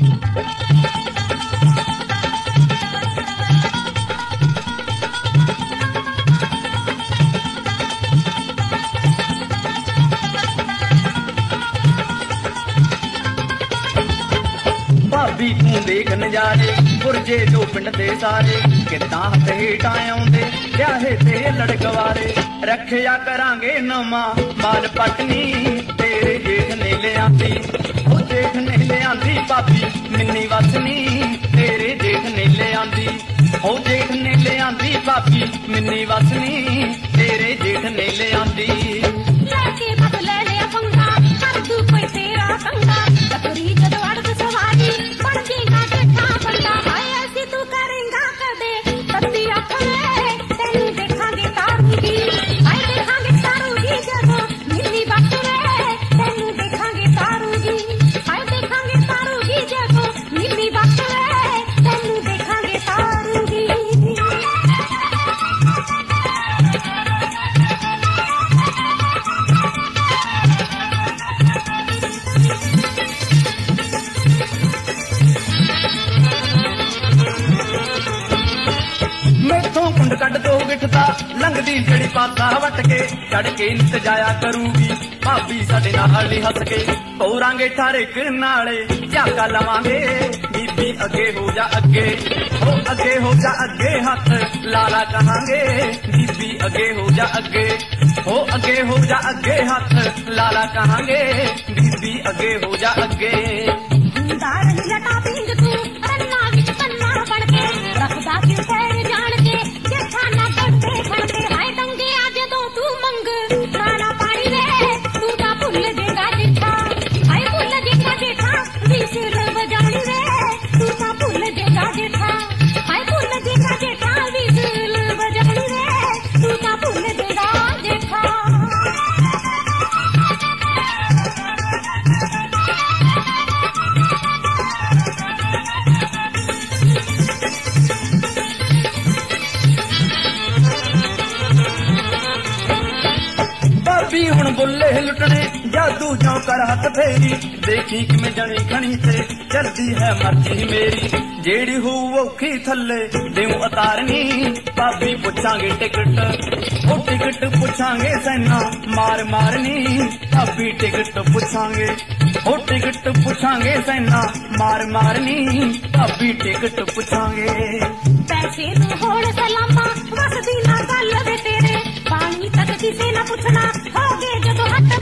ਭਾਬੀ ਤੂੰ ਦੇਖ ਨਜ਼ਾਰੇ, ਪੁਰਜੇ ਜੋ ਪਿੰਡ ਦੇ ਸਾਰੇ। ਕਿੱਦਾਂ ਹੱਥ ਹੇਠਾਂ ਆਉਂਦੇ, ਵਿਆਹੇ ਤੇ ਲੜਕਵਾਰੇ। ਰੱਖਿਆ ਕਰਾਂਗੇ ਨਵਾਂ, ਮਾਲ ਪਟਨੀ ਤੇਰੇ ਜੇਠ ਨੇ ਲਿਆਂਦੀ। ਜੇਠ ਨੇ ਲਿਆਂਦੀ ਭਾਬੀ, ਮਿੰਨੀ ਵਸਨੀ ਤੇਰੇ ਜੇਠ ਨੇ ਲਿਆਂਦੀ ਉਹ ਜੇਠ ਨੇ ਲਿਆਂਦੀ ਭਾਬੀ, ਮਿੰਨੀ ਵਸਨੀ ਮੈਥੋਂ ਕੁੰਡ ਕੱਢ ਦੋ ਗਿੱਠਦਾ ਲੰਘਦੀ ਜਿਹੜੀ ਪਾਸਾ ਵਟ ਕੇ ਚੜ ਕੇ ਨਿਤ ਜਾਇਆ ਕਰੂਗੀ ਭਾਬੀ ਸਾਡੇ ਨਾਲ ਹੀ ਹੱਸ ਕੇ ਪੌਰਾਂਗੇ ਠਾਰੇ ਕਿ ਨਾਲੇ ਝਾਕਾ ਲਵਾਂਗੇ ਬੀਬੀ ਅੱਗੇ ਹੋ ਜਾ ਅੱਗੇ ਹੋ ਅੱਗੇ ਹੋ ਜਾ ਅੱਗੇ ਹੱਥ ਲਾਲਾ ਕਹਾਂਗੇ ਬੀਬੀ ਅੱਗੇ ਹੋ ਜਾ ਅੱਗੇ ਹੋ ਅੱਗੇ ਹੋ ਜਾ ਅੱਗੇ ਹੱਥ ਲਾਲਾ ਕਹਾਂਗੇ ਬੀਬੀ ਅੱਗੇ ਹੋ ਜਾ ਅੱਗੇ ਦਾਰ ਲਟਾ ਪਿੰਗ पीवण बुल्ले लुटने जादू जो कर हथ फेरी देखी कि मैं जनी खणी से चलती है मर्ज़ी मेरी जेड़ी हो औखी थले देऊ उतारनी भाभी पुछांगे टिकट ओ टिकट पुछांगे सैना मार मारनी भाभी टिकट पुछांगे ओ टिकट पुछांगे सैना मार मारनी भाभी टिकट पुछांगे पैसे तू होड़ सलामा वसदी ना गल वे तेरे पानी तक किसे ना पूछना